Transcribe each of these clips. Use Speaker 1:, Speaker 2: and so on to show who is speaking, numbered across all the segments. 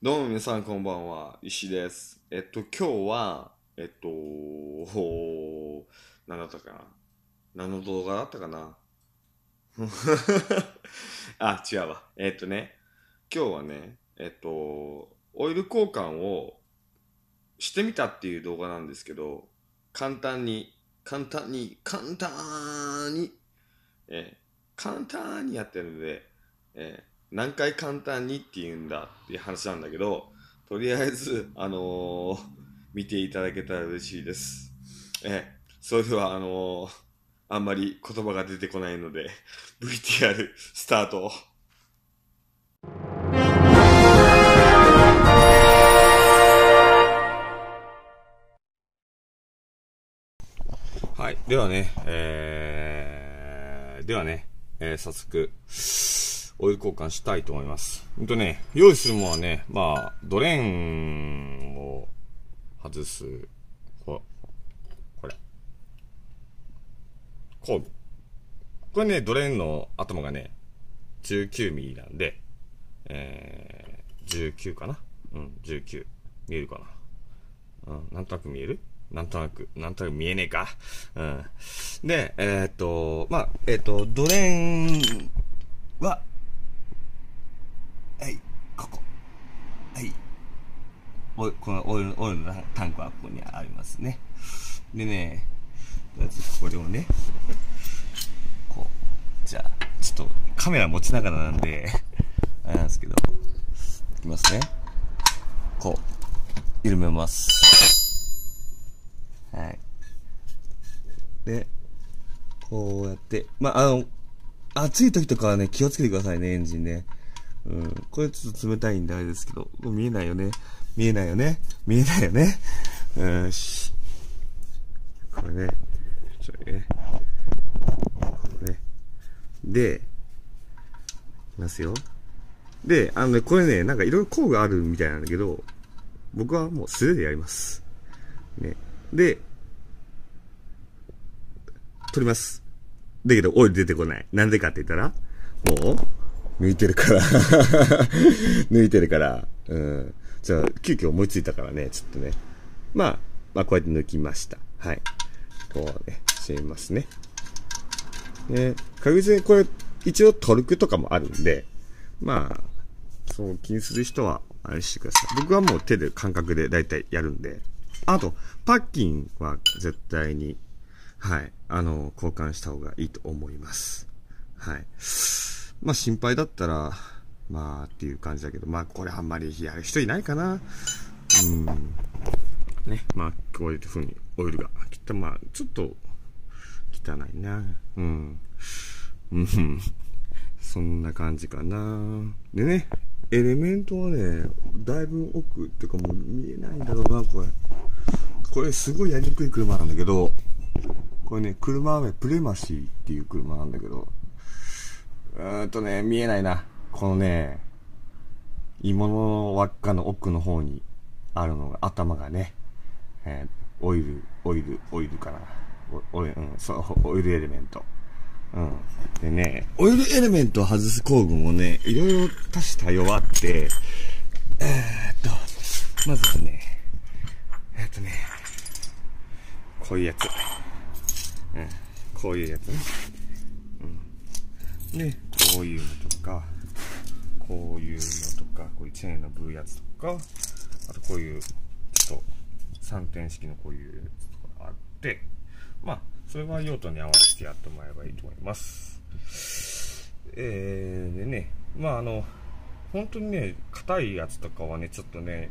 Speaker 1: どうも皆さんこんばんは、石です。えっと、今日は、えっと、何だったかな？何の動画だったかな？あ、違うわ。えっとね、今日はね、えっと、オイル交換をしてみたっていう動画なんですけど、簡単に、簡単に、簡単に、え簡単にやってるので、え何回簡単にって言うんだっていう話なんだけど、とりあえず、あのー見ていただけたら嬉しいです。えそれでは、あのーあんまり言葉が出てこないので、VTR スタート。はい。ではね、えー、ではね、えー早速、オイル交換したいと思います。ほんとね、用意するものはね、まあ、ドレーンを外す、ここれ。工具。これね、ドレーンの頭がね、19ミリなんで、えー、19かな？うん、19。見えるかな？うん、なんとなく見える？なんとなく、なんとなく見えねえか？うん。で、えーっと、まあ、えーっと、ドレーンは、はい、ここ。はい。おこのオイルオイルのタンクはここにありますね。でね、これをね、こう、じゃあ、ちょっとカメラ持ちながらなんで、あれなんですけど、いきますね。こう、緩めます。はい。で、こうやって、まあ、あの、暑い時とかはね、気をつけてくださいね、エンジンね。うん。これちょっと冷たいんであれですけど、見えないよね。見えないよね。見えないよね。よし。これね。ちょっとね。これね。で、いきますよ。で、あのね、これね、なんかいろいろ工具あるみたいなんだけど、僕はもう素手でやります。ね。で、取ります。だけど、オイル出てこない。なんでかって言ったら、もう、抜いてるから。抜いてるから。うん。じゃあ、急遽思いついたからね、ちょっとね。まあ、まあ、こうやって抜きました。はい。こうね、してみますね。ね、確実にこれ、一応トルクとかもあるんで、まあ、そう気にする人は、あれしてください。僕はもう手で感覚でだいたいやるんで。あと、パッキンは絶対に、はい、あの、交換した方がいいと思います。はい。まあ心配だったら、まあっていう感じだけど、まあこれあんまりやる人いないかな。うん。ね、まあこういう風にオイルがきっとまあちょっと汚いな。うん。うん。そんな感じかな。でね、エレメントはね、だいぶ奥っていうかもう見えないんだろうな、これ。これすごいやりにくい車なんだけど、これね、車はね、プレマシーっていう車なんだけど、ーんとね、見えないな。このね、芋の輪っかの奥の方にあるのが、頭がね、えーオイル、オイル、オイルかな。オイル、うん、そう、オイルエレメント。うん。でね、オイルエレメントを外す工具もね、いろいろ多種多様あって、えー、っと、まずはね、えーっとね、こういうやつ。うん。こういうやつね。うん。で、こういうのとか、こういうのとか、こういうチェーンのブーやつとか、あとこういう、ちょっと、3点式のこういうやつとかあって、まあ、それは用途に合わせてやってもらえばいいと思います。えー、でね、まああの、本当にね、硬いやつとかはね、ちょっとね、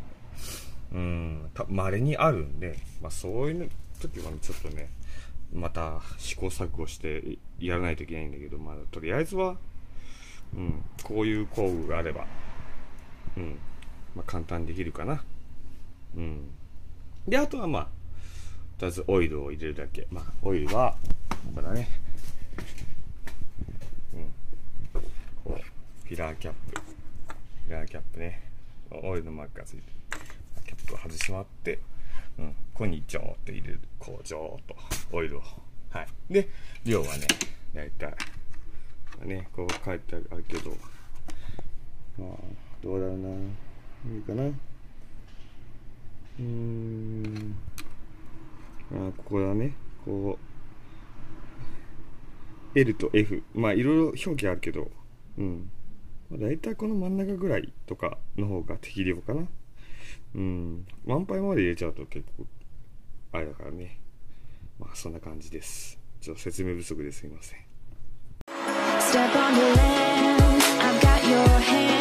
Speaker 1: うん、た稀にあるんで、まあそういう時はね、ちょっとね、また試行錯誤してやらないといけないんだけど、まあとりあえずは、うん、こういう工具があれば、うん、まあ簡単にできるかな。うん。で、あとはまあ、とりあえずオイルを入れるだけ。まあ、オイルは、これだね。うん。こう、フィラーキャップ。フィラーキャップね。オイルのマークがついてる。キャップを外してもらって、うん。ここにジョーっと入れる。こう、ジョーっと、オイルを。はい。で、量はね、だいたい、ね、こう書いてあるけど、まあ、どうだろうな。いいかな。うん。あ、ここだね。こう。L と F。まあ、いろいろ表記あるけど、うん。まあ、大体この真ん中ぐらいとかの方が適量かな。うん。満杯まで入れちゃうと結構、あれだからね。まあ、そんな感じです。ちょっと説明不足ですいません。
Speaker 2: Step on the land, I've got your hand.